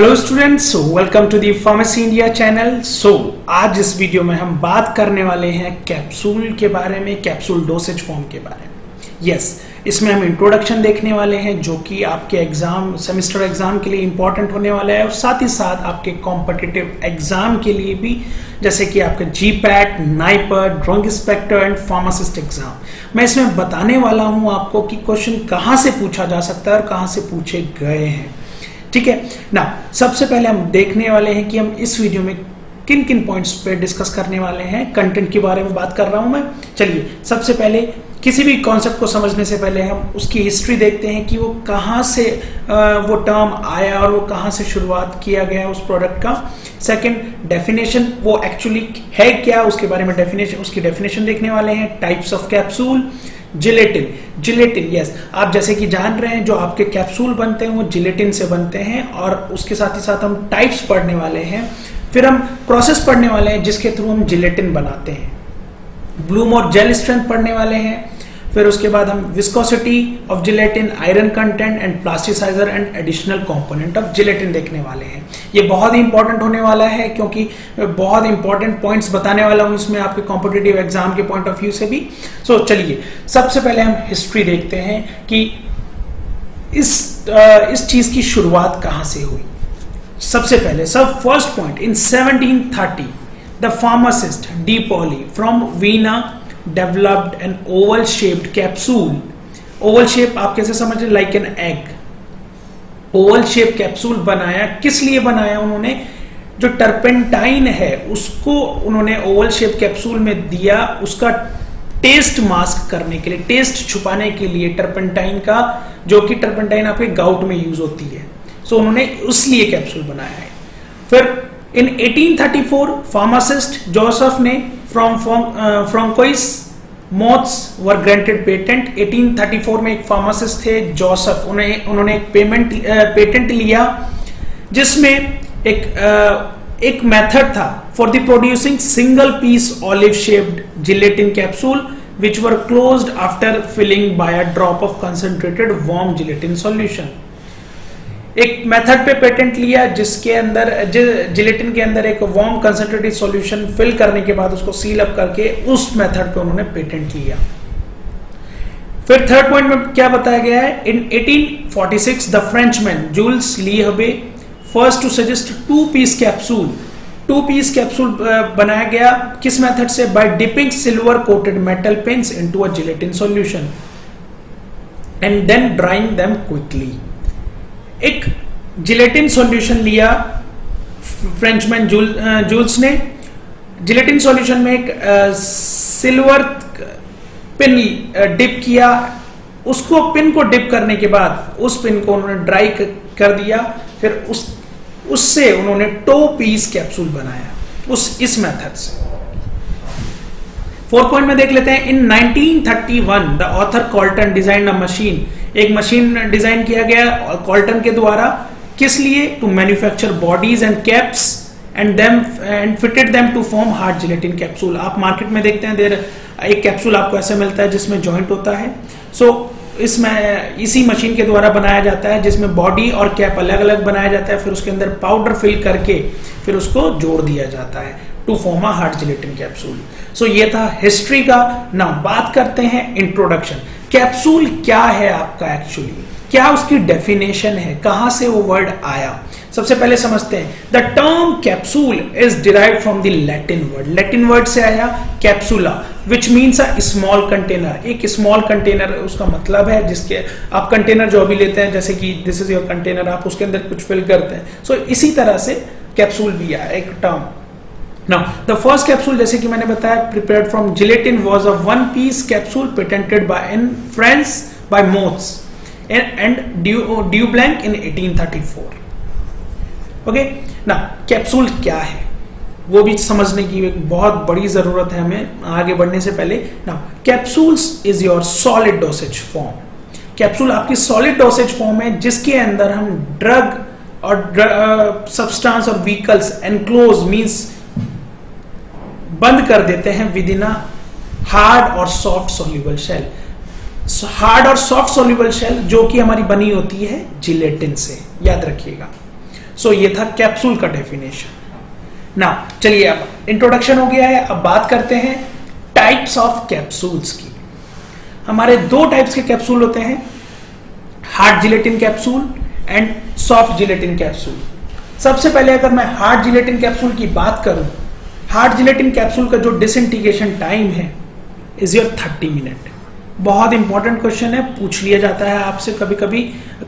Hello students welcome to the pharmacy India channel so आज इस video में हम बात करने वाले हैं कैप्सूल के बारे में कैप्सूल डोसेज फॉर्म के बारे में। यस yes, इसमें हम इंट्रोडक्शन देखने वाले हैं जो कि आपके एग्ज़ाम सेमेस्टर एग्ज़ाम के लिए इंपॉर्टेंट होने वाला है और साथ ही साथ आपके कॉम्पिटिटिव एग्ज़ाम के लिए भी जैसे कि आपका GPAT NIPER drug inspector and pharmacist exam मैं इसमें बताने वाला हूँ आपको कि क्वेश्चन कहाँ से पूछा जा सकता है और कहाँ से पूछे गए हैं। ठीक है? ना सबसे पहले हम देखने वाले हैं कि हम इस वीडियो में किन किन पॉइंट्स पे डिस्कस करने वाले हैं कंटेंट के बारे में बात कर रहा हूँ मैं। चलिए, सबसे पहले किसी भी कॉन्सेप्ट को समझने से पहले हम उसकी हिस्ट्री देखते हैं कि वो कहाँ से वो टर्म आया और वो कहाँ से शुरुआत किया गया उस प्रोडक्ट का। सेकंड डेफिनेशन वो एक्चुअली है क्या? उसके बारे में डेफिनेशन उसकी डेफिनेशन देखने वाले हैं। Types of capsule gelatin gelatin yes आप जैसे कि जान रहे हैं, जो आपके कैप्सूल बनते हैं, वो जिलेटिन से बनते हैं, और उसके साथ ही साथ हम टाइप्स पढ़ने वाले हैं। फिर हम प्रोसेस पढ़ने वाले हैं, जिसके थ्रू हम जिलेटिन बनाते हैं। ब्लूम और जेल स्ट्रेंथ पढ़ने वाले हैं। फिर उसके बाद हम viscosity of gelatin iron content and plasticiser and additional component of gelatin देखने वाले हैं। ये बहुत ही इंपॉर्टेंट होने वाला है क्योंकि बहुत इंपॉर्टेंट पॉइंट्स बताने वाला हूँ इसमें आपके कॉम्पिटेटिव एग्ज़ाम के पॉइंट ऑफ़ व्यू से भी। सो so, चलिए सबसे पहले हम हिस्ट्री देखते हैं कि इस इस चीज़ की शुरुआत कहाँ से हुई। सबसे पहले सब first point in 1730 the pharmacist de Pauli from Vienna developed an oval shaped capsule oval shape आप कैसे समझ रहे like an egg oval shape capsule बनाया। किस लिए बनाया उन्होंने? जो टर्पेंटाइन है उसको उन्होंने ओवल शेप कैप्सूल में दिया उसका टेस्ट मास्क करने के लिए टेस्ट छुपाने के लिए टर्पेंटाइन का जो कि टर्पेंटाइन आपके गाउट में यूज़ होती है। सो so, उन्होंने उस लिए कैप्सूल बनाया है। फिर इन 1834 फार्मासिस्ट जोसेफ ने from Francois Mothes were granted patent 1834 में एक फार्मासिस्ट थे जोसेफ उन्हें, उन्होंने एक पेमेंट पेटेंट लिया, जिसमें एक एक मेथड था for the producing single piece olive shaped gelatin capsule which were closed after filling by a drop of concentrated warm gelatin solution एक मेथड पे पेटेंट लिया, जिसके अंदर जिलेटिन के अंदर एक वार्म कंसंट्रेटेड सॉल्यूशन फिल करने के बाद उसको सील अप करके उस मेथड पे उन्होंने पेटेंट लिया। फिर थर्ड पॉइंट में क्या बताया गया है? In 1846 the Frenchman Jules Lehuby first to suggest two piece capsule two piece capsule बनाया गया। किस मेथड से? By dipping silver coated metal pins into a gelatin solution and then drying them quickly एक जिलेटिन सॉल्यूशन लिया Frenchman Jules Jules ने। Gelatin solution में एक silver pin dip किया। उसको पिन को डिप करने के बाद उस पिन को उन्होंने ड्राई कर दिया। फिर उस, उससे उन्होंने टो पीस कैप्सूल बनाया। उस, इस मेथड से। फोर पॉइंट में देख लेते हैं। In 1931 the Arthur Colton design a machine एक मशीन डिज़ाइन किया गया कॉल्टन के द्वारा। किस लिए? To manufacture bodies and caps and them and fitted them to form hard gelatin capsule आप मार्केट में देखते हैं देर एक कैप्सूल आपको ऐसे मिलता है जिसमें जॉइंट होता है। सो so, इसमें इसी मशीन के द्वारा बनाया जाता है जिसमें बॉडी और कैप अलग अलग बनाया जाता है फिर उसके अंदर पाउडर फिल करके फिर उसको जोड़ दिया जाता है to form hard gelatin capsule so ये था हिस्ट्री का। ना बात करते हैं इंट्रोडक्शन कैप्सूल क्या है आपका एक्चुअली क्या उसकी डेफिनेशन है? कहाँ से वो वर्ड आया? सबसे पहले समझते हैं। The term capsule is derive from the Latin word Latin word से आया capsula which means a small container एक स्मॉल कंटेनर उसका मतलब है जिसके आप कंटेनर जो अभी लेते हैं जैसे कि दिस इज़ योर कंटेनर आप उसके अंदर कुछ फिल करते हैं। सो so, इसी तरह से कैप्सूल भी आया एक term Now, the first capsule जैसे कि मैंने बताया from gelatin was a one piece capsule patented by in France by Motz and, and Dew, Blanc in 1834. Okay ना कैप्सूल क्या है? वो भी समझने की एक बहुत बड़ी ज़रूरत है हमें आगे बढ़ने से पहले। ना capsules is your solid dosage form capsule आपकी सॉलिड डोसेज फॉर्म है जिसके अंदर हम ड्रग और सब्सटेंस और व्हीकल्स एनक्लोज मींस बंद कर देते हैं विद इन हार्ड और सॉफ्ट सोल्यूबल शेल। हार्ड और सॉफ्ट सोल्यूबल शेल जो कि हमारी बनी होती है जिलेटिन से याद रखिएगा। सो so, ये था कैप्सूल का डेफिनेशन। ना चलिए अब इंट्रोडक्शन हो गया है अब बात करते हैं टाइप्स ऑफ़ कैप्सूल्स की। हमारे दो टाइप्स के कैप्सूल होते हैं hard gelatin capsule and soft gelatin capsule सबसे पहले अगर मैं हार्ड जिलेटिन कैप्सूल की बात करूँ हार्ड जिलेटिन कैप्सूल का जो डिसइंटीग्रेशन टाइम है इज़ योर थर्टी मिनट बहुत इंपॉर्टेंट क्वेश्चन है, पूछ लिया जाता है आपसे कभी कभी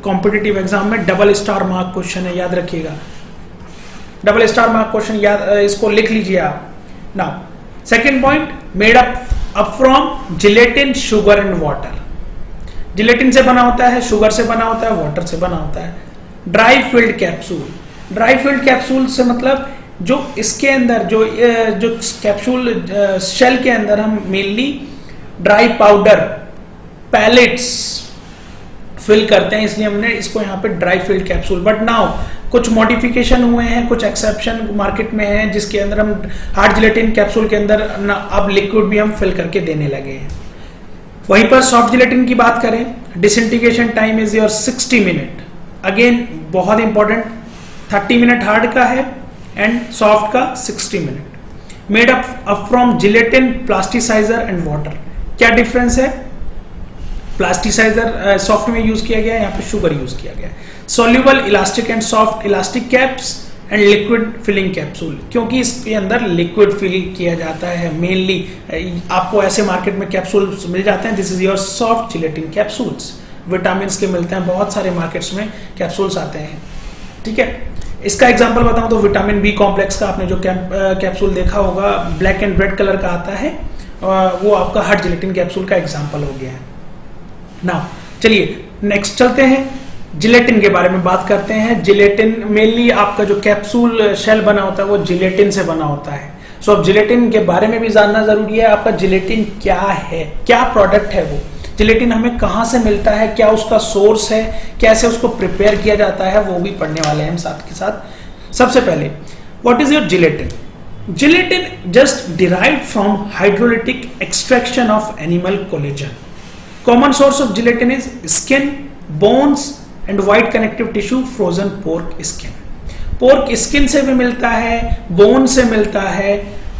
कॉम्पिटेटिव एग्ज़ाम में डबल स्टार मार्क क्वेश्चन है, याद रखिएगा। डबल स्टार मार्क क्वेश्चन याद, इसको लिख लीजिए आप। ना second point made up up from gelatin sugar and water gelatin से बना होता है शुगर से बना होता है वाटर से बना होता है। Dry filled capsule dry filled capsule से मतलब जो इसके अंदर, जो जो कैप्सूल शेल के अंदर हम mainly dry powder pellets fill करते हैं, इसलिए हमने इसको यहाँ पे dry filled capsule but now कुछ मॉडिफिकेशन हुए हैं, कुछ एक्सेप्शन मार्केट में हैं, जिसके अंदर हम हार्ड जिलेटिन कैप्सूल के अंदर अब लिक्विड भी हम फिल करके देने लगे हैं. वहीं पर सॉफ्ट जिलेटिन की बात करें disintegration time is your 60 minute again बहुत इंपॉर्टेंट 30 मिनट हार्ड का है एंड सॉफ्ट का 60 minute made up up from gelatin plasticizer and water क्या डिफरेंस है? प्लास्टिसाइजर सॉफ्ट में यूज़ किया गया है, यहाँ पे शुगर यूज़ किया गया है। Soluble elastic and soft elastic caps and liquid filling capsule क्योंकि इसके अंदर लिक्विड फिल किया जाता है मेनली आपको ऐसे मार्केट में कैप्सूल मिल जाते हैं। This is your soft gelatin capsules vitamin के मिलते हैं, बहुत सारे मार्केट्स में कैप्सूल्स आते हैं। ठीक है? इसका एग्ज़ाम्पल बताऊँ तो विटामिन बी कॉम्प्लेक्स का आपने जो कैप्सूल देखा होगा ब्लैक एंड रेड कलर का आता है वो आपका हार्ड जिलेटिन कैप्सूल का एग्ज़ाम्पल हो गया है। ना चलिए नेक्स्ट चलते हैं। जिलेटिन के बारे में बात करते हैं। जिलेटिन मेनली आपका जो कैप्सूल शेल बना होता है वो जिलेटिन से बना होता है। सो so, अब जिलेटिन के बारे में भी जानना ज़रूरी है आपका जिलेटिन क्या है? क्या प्रोडक्ट है वो? जिलेटिन हमें कहाँ से मिलता है, क्या उसका सोर्स है, कैसे उसको प्रिपेयर किया जाता है, वो भी पढ़ने वाले हैं हम साथ के साथ। सबसे पहले what is your gelatin gelatin just derive from hydrolytic extraction of animal collagen common source of gelatin is skin bones and white connective tissue frozen pork skin pork skin से भी मिलता है बोन से मिलता है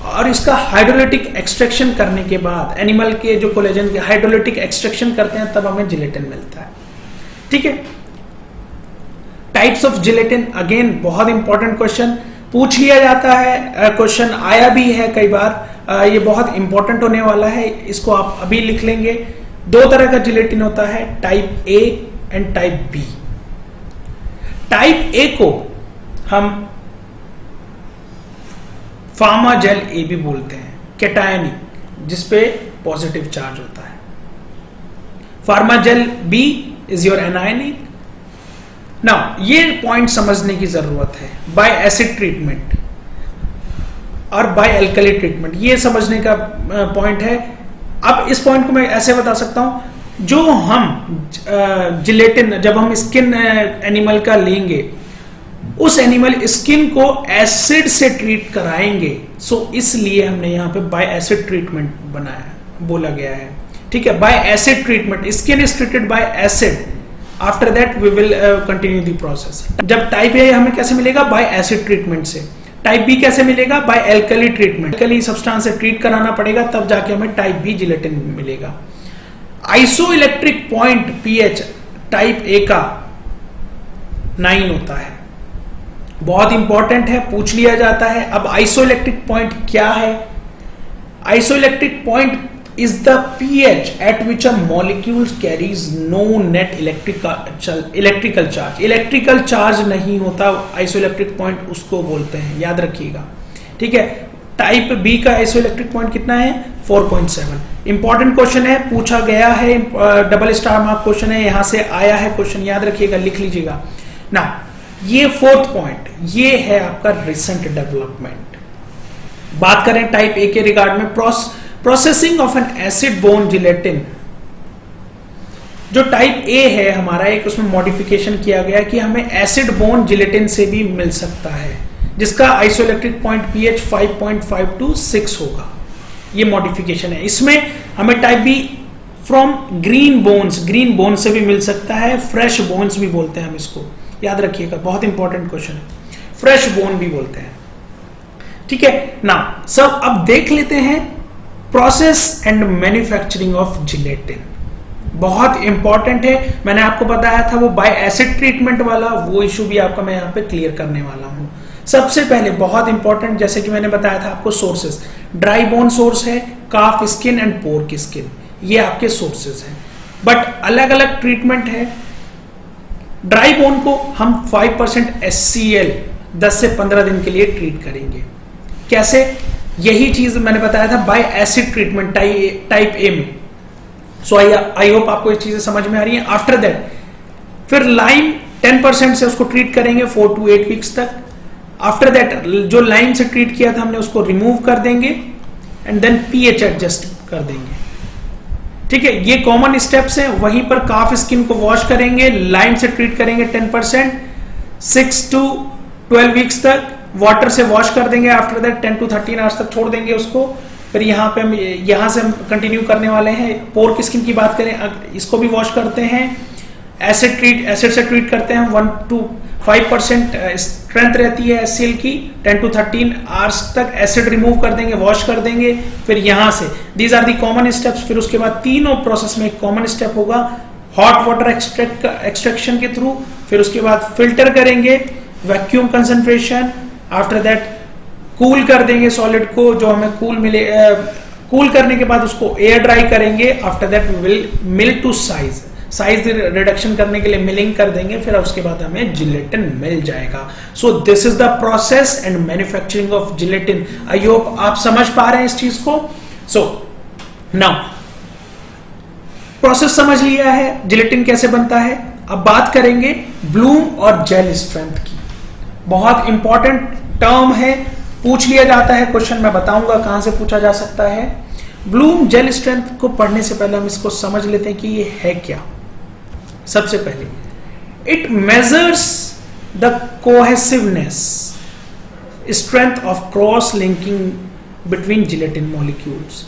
और इसका हाइड्रोलिटिक एक्सट्रैक्शन करने के बाद एनिमल के जो कोलेजन के हाइड्रोलिटिक एक्सट्रैक्शन करते हैं तब हमें जिलेटिन मिलता है। ठीक है? टाइप्स ऑफ़ जिलेटिन अगेन बहुत इंपॉर्टेंट क्वेश्चन पूछ लिया जाता है क्वेश्चन uh, आया भी है कई बार। uh, ये बहुत इंपॉर्टेंट होने वाला है इसको आप अभी लिख लेंगे। दो तरह का जिलेटिन होता है type A and type B type A को हम फार्मा जेल ए भी बोलते हैं, कैटायनिक, जिसपे पॉजिटिव चार्ज होता है। Pharma gel B is your anionic ना ये पॉइंट समझने की ज़रूरत है बाय एसिड ट्रीटमेंट और बाय एल्कली ट्रीटमेंट ये समझने का पॉइंट है। अब इस पॉइंट को मैं ऐसे बता सकता हूँ, जो हम जिलेटिन जब हम स्किन एनिमल का लेंगे उस एनिमल स्किन को एसिड से ट्रीट कराएँगे। सो so, इसलिए हमने यहाँ पे बाय एसिड ट्रीटमेंट बनाया बोला गया है। ठीक है by acid treatment skin is treated by acid. After that we will continue the process जब टाइप ए हमें कैसे मिलेगा? बाय एसिड ट्रीटमेंट से। टाइप बी कैसे मिलेगा? By alkali treatment alkali substance से ट्रीट कराना पड़ेगा तब जाके हमें टाइप बी जिलेटिन मिलेगा। Isoelectric point pH type A का नाइन होता है। बहुत इंपॉर्टेंट है, पूछ लिया जाता है, अब आइसोइलेक्ट्रिक पॉइंट क्या है? Isoelectric point is the pH at which a molecule carries no net electrical electrical charge. Electrical charge नहीं होता आइसोइलेक्ट्रिक पॉइंट उसको बोलते हैं, याद रखिएगा। ठीक है? टाइप बी का आइसोइलेक्ट्रिक पॉइंट कितना है? 4.7 इंपॉर्टेंट क्वेश्चन है, पूछा गया है डबल स्टार मार्क क्वेश्चन है, यहाँ से आया है क्वेश्चन याद रखिएगा, लिख लीजिएगा। ना ये फोर्थ पॉइंट ये है आपका रिसेंट डेवलपमेंट बात करें टाइप ए के रिगार्ड में pros processing of an acid bone gelatin जो टाइप ए है हमारा, एक उसमें मॉडिफिकेशन किया गया कि हमें एसिड बोन जिलेटिन से भी मिल सकता है, जिसका आइसोइलेक्ट्रिक पॉइंट पीएच 5.5 टू 6 होगा। ये मॉडिफिकेशन है। इसमें हमें type B from green bones green bone से भी मिल सकता है फ्रेश बोन्स भी बोलते हैं हम इसको। याद रखिएगा, बहुत इंपॉर्टेंट क्वेश्चन है। फ्रेश बोन भी बोलते हैं। ठीक है? ना सब अब देख लेते हैं process and manufacturing of gelatin बहुत इंपॉर्टेंट है। मैंने आपको बताया था, वो बाय एसिड ट्रीटमेंट वाला, वो इशू भी आपका मैं यहाँ पे क्लियर करने वाला हूँ। सबसे पहले, बहुत इंपॉर्टेंट जैसे कि मैंने बताया था आपको सोर्सेस ड्राई बोन सोर्स है काफ स्किन एंड पोर की स्किन ये आपके सोर्सेस हैं। बट अलग अलग ट्रीटमेंट है। ड्राई बोन को हम 5 परसेंट एस दस से 15 दिन के लिए ट्रीट करेंगे। कैसे? यही चीज़ मैंने बताया था by acid treatment type A में। सो आई आई होप आपको ये चीज़ें समझ में आ रही है। आफ्टर दैट फिर लाइम 10 परसेंट से उसको ट्रीट करेंगे फोर टू एट वीक्स तक। आफ्टर दैट जो लाइन से ट्रीट किया था हमने उसको रिमूव कर देंगे एंड देन पीएच एडजस्ट कर देंगे। ठीक है, ये कॉमन स्टेप्स हैं, वहीं पर काफ स्किन को वॉश करेंगे लाइन से ट्रीट करेंगे 10 percent six to twelve weeks तक वाटर से वॉश कर देंगे after that ten to thirteen hours तक छोड़ देंगे उसको। फिर यहाँ पे हम, यहाँ से हम कंटिन्यू करने वाले हैं। पोर की स्किन की बात करें इसको भी वॉश करते हैं। एसिड ट्रीट एसिड से ट्रीट करते हैं one to five percent strength रहती है एस की टेन टू थर्टीन आवर्स तक एसिड रिमूव कर देंगे वॉश कर देंगे फिर यहाँ से। These are the common steps फिर उसके बाद तीनों प्रोसेस में एक कॉमन स्टेप होगा हॉट वाटर एक्सट्रैक्ट एक्सट्रैक्शन के थ्रू फिर उसके बाद फ़िल्टर करेंगे vacuum concentration after that cool कर देंगे सॉलिड को जो हमें कूल मिले कूल uh, cool करने के बाद उसको एयर ड्राई करेंगे after that will mill to size size reduction करने के लिए मिलिंग कर देंगे, फिर उसके बाद हमें जिलेटिन मिल जाएगा। So this is the process and manufacturing of gelatin I hope आप समझ पा रहे हैं इस चीज़ को। सो नाउ प्रोसेस समझ लिया है जिलेटिन कैसे बनता है? अब बात करेंगे ब्लूम और जेल स्ट्रेंथ की। बहुत इंपॉर्टेंट टर्म है, पूछ लिया जाता है क्वेश्चन मैं बताऊँगा कहाँ से पूछा जा सकता है। ब्लूम जेल स्ट्रेंथ को पढ़ने से पहले हम इसको समझ लेते हैं कि ये है क्या। सबसे पहले। It measures the cohesiveness strength of cross linking between gelatin molecules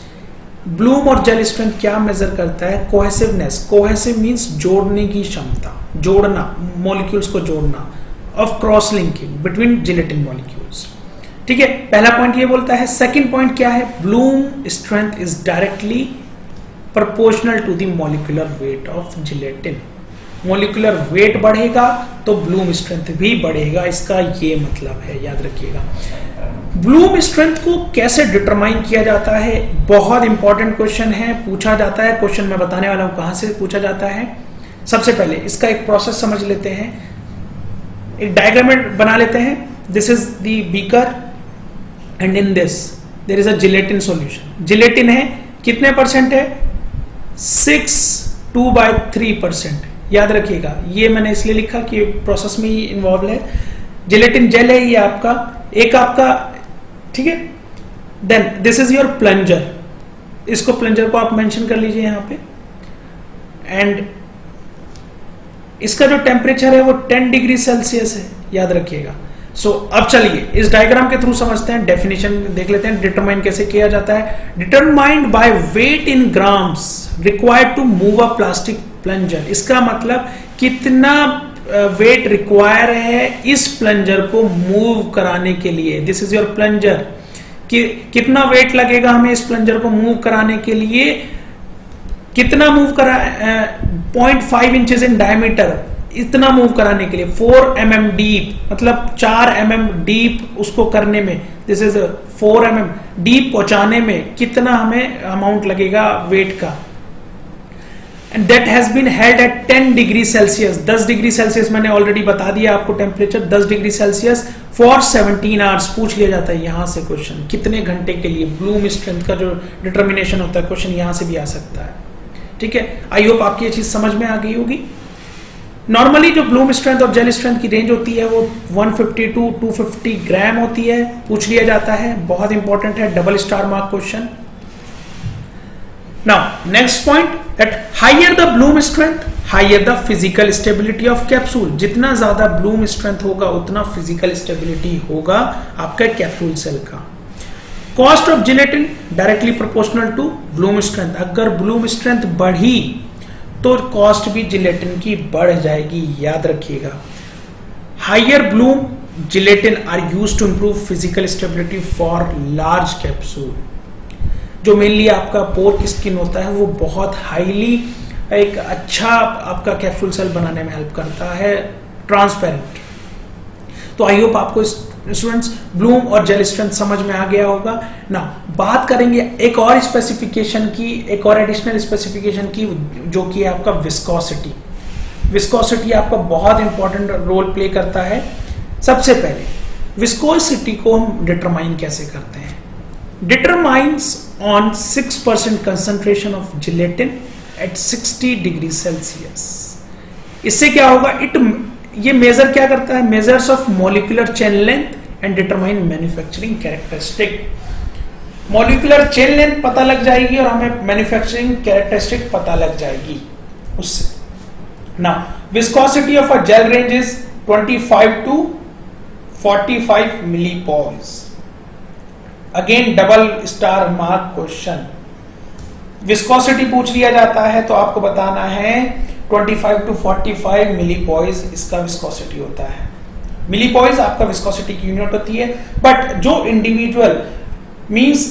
bloom और जेल स्ट्रेंथ क्या मेजर करता है? कोहेसिवनेस कोहेसिव मींस जोड़ने की क्षमता, जोड़ना मॉलिक्यूल्स को जोड़ना of cross linking between gelatin molecules ठीक है? पहला पॉइंट ये बोलता है। सेकंड पॉइंट क्या है? Bloom strength is directly proportional to the molecular weight of gelatin molecular weight बढ़ेगा तो ब्लूम स्ट्रेंथ भी बढ़ेगा। इसका ये मतलब है, याद रखिएगा। ब्लूम स्ट्रेंथ को कैसे डिटरमाइन किया जाता है? बहुत इंपॉर्टेंट क्वेश्चन है, पूछा जाता है। क्वेश्चन मैं बताने वाला हूँ कहाँ से पूछा जाता है। सबसे पहले इसका एक प्रोसेस समझ लेते हैं। एक डायग्राम बना लेते हैं। This is the beaker and in this there is a gelatin solution gelatin है, कितने परसेंट है? Six two by three percent याद रखिएगा। ये मैंने इसलिए लिखा कि प्रोसेस में ही इन्वॉल्व है। जिलेटिन जेल है ये आपका। एक आपका ठीक है? Then this is your plunger इसको प्लंजर को आप मेंशन कर लीजिए यहाँ पे। एंड इसका जो टेम्परेचर है वो 10 डिग्री सेल्सियस है। याद रखिएगा। सो so, अब चलिए इस डायग्राम के थ्रू समझते हैं। डेफिनेशन देख लेते हैं डिटरमाइन कैसे किया जाता है। Determined by weight in grams required to move a plastic plunger. इसका मतलब कितना वेट रिक्वायर है इस प्लंजर को मूव कराने के लिए। दिस इज़ योर प्लंजर कि, कितना वेट लगेगा हमें इस प्लंजर को मूव कराने के लिए? कितना मूव करा point five inches in diameter इतना मूव कराने के लिए। फोर एम एम डीप मतलब चार एम एम डीप उसको करने में। This is four m m deep पहुँचाने में कितना हमें अमाउंट लगेगा वेट का। And that has been held at 10 degree Celsius 10 degree Celsius मैंने ऑलरेडी बता दिया आपको temperature 10 degree Celsius for 17 hours पूछ लिया जाता है यहाँ से क्वेश्चन कितने घंटे के लिए ब्लूम स्ट्रेंथ का जो डिटर्मिनेशन होता है क्वेश्चन यहाँ से भी आ सकता है। ठीक है? आई होप आपकी ये चीज़ समझ में आ गई होगी। नॉर्मली जो ब्लूम स्ट्रेंथ और जेल स्ट्रेंथ की रेंज होती है वो 150 टू 250 ग्राम होती है। पूछ लिया जाता है। बहुत इंपॉर्टेंट है। Double star mark question now next point that higher the bloom strength higher the physical stability of capsule जितना ज़्यादा ब्लूम स्ट्रेंथ होगा, उतना फ़िज़िकल स्टेबिलिटी होगा आपका कैप्सूल सेल का। Cost of gelatin directly proportional to bloom strength अगर bloom strength बढ़ी तो कॉस्ट भी जिलेटिन की बढ़ जाएगी, याद रखिएगा। Higher bloom gelatin are use to improve physical stability for large capsule जो मेनली आपका पोर्क स्किन होता है, वो बहुत हाईली एक अच्छा आपका कैप्सूल सेल बनाने में हेल्प करता है ट्रांसपेरेंट तो आई होप आपको स्टूडेंट्स ब्लूम और जेल स्ट्रेंथ समझ में आ गया होगा। ना बात करेंगे एक और स्पेसिफिकेशन की, एक और एडिशनल स्पेसिफिकेशन की, जो कि है आपका विस्कोसिटी विस्कोसिटी आपका बहुत इंपॉर्टेंट रोल प्ले करता है। सबसे पहले विस्कोसिटी को हम डिटरमाइन कैसे करते हैं? Determines on 6 percent concentration of gelatin at 60 degree Celsius इससे क्या होगा? इट ये मेजर क्या करता है? Measures of molecular chain length and determine manufacturing characteristic molecular chain length पता लग जाएगी और हमें मैन्युफैक्चरिंग कैरेक्टरिस्टिक पता लग जाएगी उससे। ना viscosity of a gel range is 25 to 45 millipoise again double star mark question viscosity पूछ लिया जाता है तो आपको बताना है 25 टू 45 मिलीपॉइज इसका विस्कोसिटी होता है। मिलीपॉइज आपका विस्कोसिटी की यूनिट होती है बट जो इंडिविजुअल मींस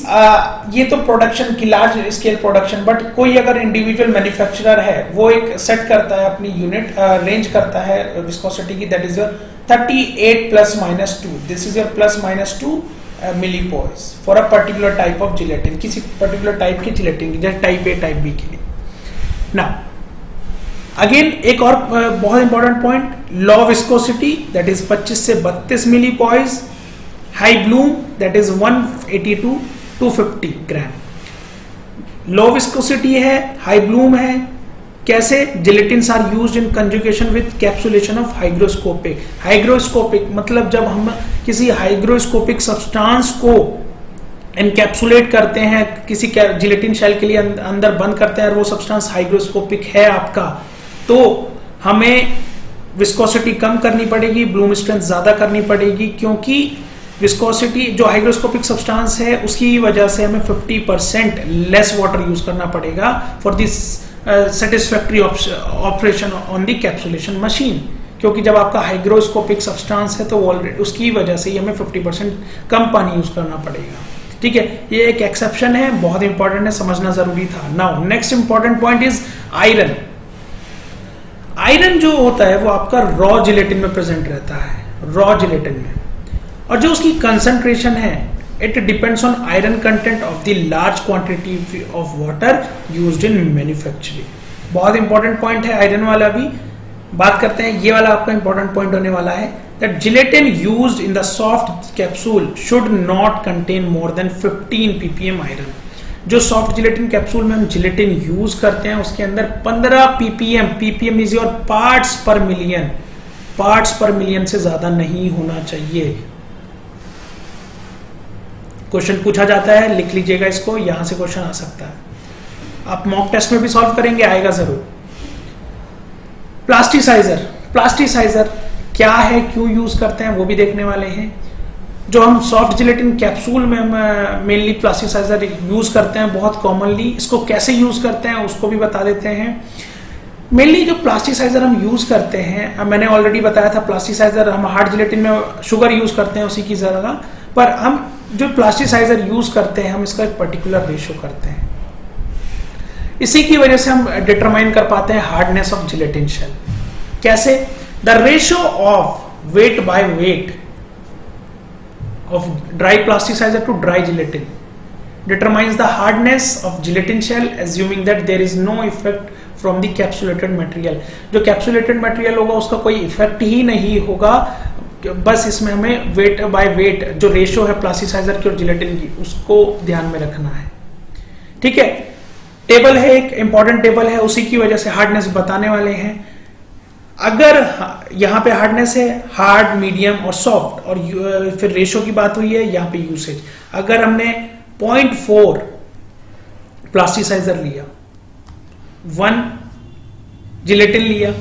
ये तो प्रोडक्शन की लार्ज स्केल प्रोडक्शन बट कोई अगर इंडिविजुअल मैन्युफैक्चरर है, वो एक सेट करता है अपनी यूनिट रेंज करता है विस्कोसिटी की that is your 38 plus minus two this is your plus minus two millipoise for a particular type of gelatin किसी पर्टिकुलर टाइप की जिलेटिन जैसे टाइप ए टाइप बी के लिए। ना अगेन एक और बहुत important point low viscosity that is 25 से 32 millipoise high bloom that is 180 to 250 gram low viscosity है हाई ब्लूम है कैसे gelatin are use in conjugation with capsulation of hygroscopic hygroscopic मतलब जब हम किसी हाइग्रोस्कोपिक सब्सटेंस को इनकैप्सुलेट करते हैं, किसी जिलेटिन शेल के लिए अंदर बंद करते हैं और वो सब्सटेंस हाइग्रोस्कोपिक है आपका तो हमें विस्कोसिटी कम करनी पड़ेगी ब्लूम स्ट्रेंथ ज़्यादा करनी पड़ेगी, क्योंकि विस्कोसिटी जो हाइग्रोस्कोपिक सब्सटेंस है, उसकी वजह से हमें 50 परसेंट लेस वाटर यूज़ करना पड़ेगा for this satisfactory operation on the capsulation machine क्योंकि जब आपका हाइग्रोस्कोपिक सब्सटेंस है तो ऑलरेडी उसकी वजह से ही हमें 50 परसेंट कम पानी यूज़ करना पड़ेगा। ठीक है? ये एक एक्सेप्शन है, बहुत इंपॉर्टेंट है, समझना ज़रूरी था। Now next important point is iron iron जो होता है, वो आपका रॉ जिलेटिन में प्रेजेंट रहता है रॉ जिलेटिन में। और जो उसकी कंसेंट्रेशन है it depends on iron content of the large quantity of water used in manufacturing बहुत इंपॉर्टेंट पॉइंट है आयरन वाला भी। बात करते हैं, ये वाला आपका इंपॉर्टेंट पॉइंट होने वाला है that gelatin used in the soft capsule should not contain more than 15 ppm iron जो सॉफ्ट जिलेटिन कैप्सूल में हम जिलेटिन यूज़ करते हैं, उसके अंदर 15 PPM PPM is your parts per million parts per million से ज़्यादा नहीं होना चाहिए। क्वेश्चन पूछा जाता है, लिख लीजिएगा इसको, यहाँ से क्वेश्चन आ सकता है। आप मॉक टेस्ट में भी सॉल्व करेंगे, आएगा ज़रूर। प्लास्टिसाइजर प्लास्टिसाइजर क्या है, क्यों यूज़ करते हैं, वो भी देखने वाले हैं। जो हम सॉफ्ट जिलेटिन कैप्सूल में हम मेनली प्लास्टिसाइजर यूज़ करते हैं बहुत कॉमनली इसको कैसे यूज़ करते हैं, उसको भी बता देते हैं। मेनली जो प्लास्टिसाइजर हम यूज़ करते हैं मैंने ऑलरेडी बताया था प्लास्टिसाइजर हम हार्ड जिलेटिन में शुगर यूज़ करते हैं, उसी की जगह। पर हम जो प्लास्टिसाइजर यूज़ करते हैं, हम इसका एक पर्टिकुलर रेशो करते हैं। इसी की वजह से हम डिटरमाइन कर पाते हैं हार्डनेस ऑफ़ जिलेटिन शेल कैसे? The ratio of weight by weight of dry plasticizer to dry gelatin determines the hardness of gelatin shell, assuming that there is no effect from the capsulated material जो capsulated material होगा, उसका कोई effect ही नहीं होगा बस इसमें हमें weight by weight जो रेशो है प्लास्टिसाइजर की और जिलेटिन की, उसको ध्यान में रखना है। ठीक है? टेबल है, एक इंपॉर्टेंट टेबल है, उसी की वजह से हार्डनेस बताने वाले हैं। अगर यहाँ पे हार्डनेस है हार्ड मीडियम और सॉफ्ट और फिर रेशो की बात हुई है, यहाँ पे यूसेज अगर हमने पॉइंट फोर प्लास्टिसाइजर लिया वन जिलेटिन लिया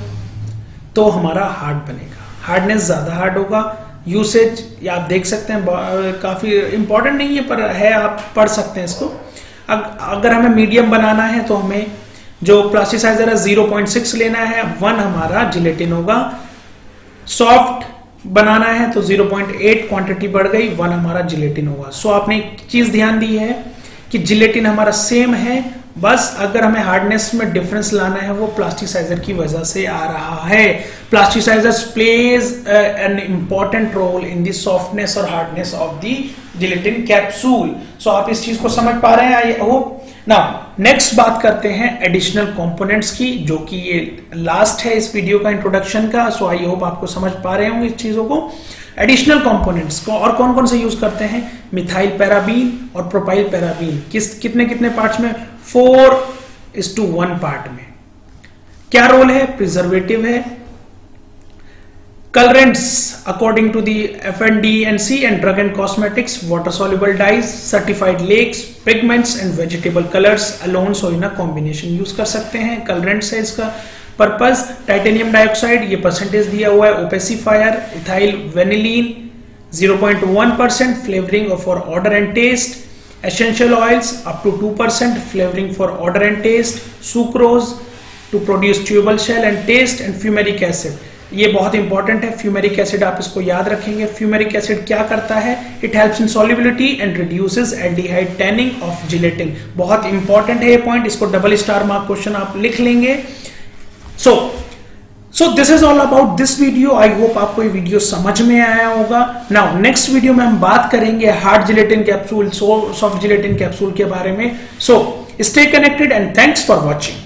तो हमारा हार्ड बनेगा। हार्डनेस ज़्यादा हार्ड होगा। यूसेज आप देख सकते हैं काफ़ी इंपॉर्टेंट नहीं है, पर है, आप पढ़ सकते हैं इसको। अगर हमें मीडियम बनाना है तो हमें जो प्लास्टिसाइजर है 0.6 लेना है वन हमारा जिलेटिन होगा। सॉफ्ट बनाना है तो 0.8 क्वांटिटी बढ़ गई वन हमारा जिलेटिन होगा। सो आपने एक चीज़ ध्यान दी है कि जिलेटिन हमारा सेम है बस अगर हमें हार्डनेस में डिफरेंस लाना है, वो प्लास्टिसाइजर की वजह से आ रहा है। Plasticizer plays an important role in the softness और hardness of the gelatin capsule so आप इस चीज़ को समझ पा रहे हैं आई होप ना नेक्स्ट बात करते हैं एडिशनल कंपोनेंट्स की, जो कि ये लास्ट है इस वीडियो का इंट्रोडक्शन का। सो आई होप आपको समझ पा रहे होंगे इस चीज़ों को। एडिशनल कॉम्पोनेंट्स को और कौन कौन से यूज़ करते हैं? मिथाइल पैराबीन और प्रोपाइल पैराबीन किस, कितने कितने पार्ट्स में? Four is to one part में। क्या रोल है? प्रिजर्वेटिव है। Colourants according to the F N D N C and drug and cosmetics water soluble dyes certified lakes pigments and vegetable colours alone so in combination use कर सकते हैं। Colourants है इसका। Purpose titanium dioxide ये percentage दिया हुआ है opacifier ethyl vanillin 0.1 percent flavouring for order and taste essential oils up to 2 percent flavouring for order and taste sucrose to produce tubal shell and taste and fumaric acid ये बहुत important है fumaric acid आप इसको याद रखेंगे। Fumaric acid क्या करता है? It helps in solubility and reduces aldehyde tanning of gelatin बहुत इंपॉर्टेंट है ये पॉइंट इसको डबल स्टार मार्क क्वेश्चन आप लिख लेंगे। So so this is all about this video I hope आपको ये वीडियो समझ में आया होगा. नाउ नेक्स्ट वीडियो में हम बात करेंगे hard gelatin capsule soft gelatin capsule के बारे में. So stay connected and thanks for watching